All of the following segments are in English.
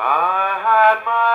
I had my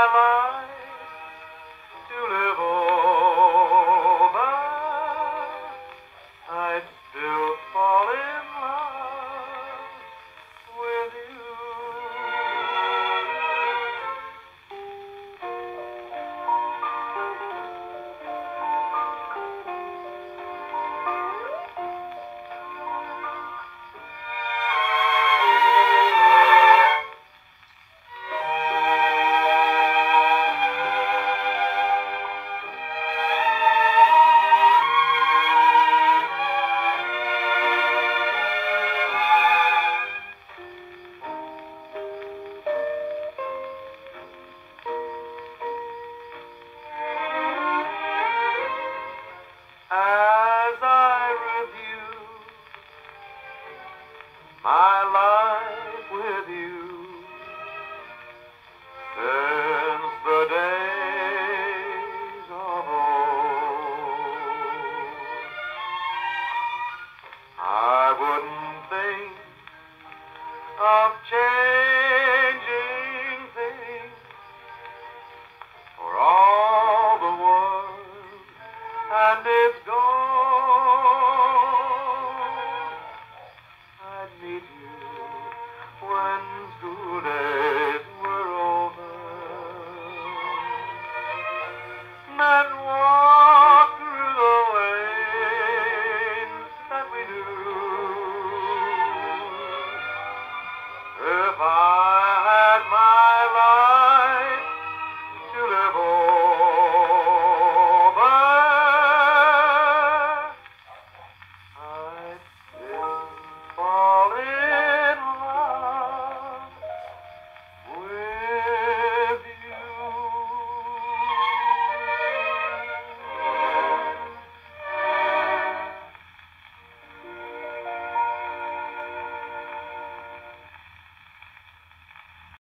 my life with you. Since the days of old, I wouldn't think of changing things for all the world and it's meet you. When school